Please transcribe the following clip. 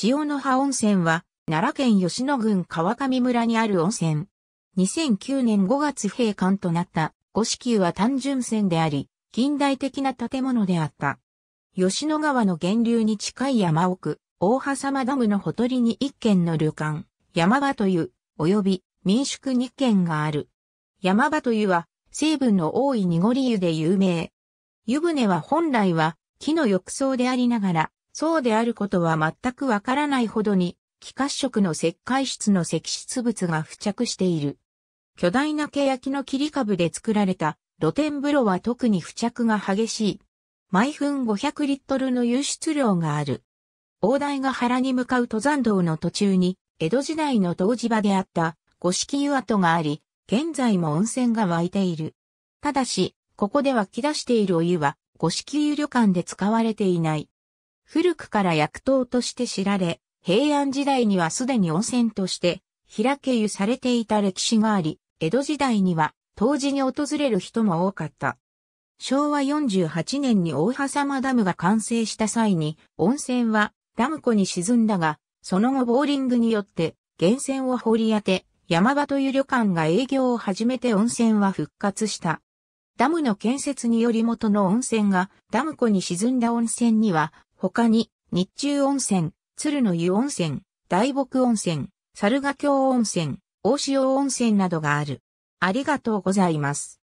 塩の葉温泉は、奈良県吉野郡川上村にある温泉。2009年5月閉館となった五色湯は単純泉であり、近代的な建物であった。吉野川の源流に近い山奥、大羽様ダムのほとりに一軒の旅館、山場という、及び民宿二軒がある。山場というは、成分の多い濁り湯で有名。湯船は本来は木の浴槽でありながら、そうであることは全くわからないほどに、気褐色の石灰質の石質物が付着している。巨大な欅の切り株で作られた露天風呂は特に付着が激しい。毎分500リットルの輸出量がある。大台が原に向かう登山道の途中に、江戸時代の湯治場であった五色湯跡があり、現在も温泉が湧いている。ただし、ここで湧き出しているお湯は、五色湯旅館で使われていない。古くから薬湯として知られ、平安時代にはすでに温泉として、開け湯されていた歴史があり、江戸時代には、当時に訪れる人も多かった。昭和48年に大羽様ダムが完成した際に、温泉はダム湖に沈んだが、その後ボーリングによって源泉を掘り当て、山場という旅館が営業を始めて温泉は復活した。ダムの建設により元の温泉がダム湖に沈んだ温泉には、他に日中温泉、鶴の湯温泉、大木温泉、猿ヶ京温泉、大塩温泉などがある。ありがとうございます。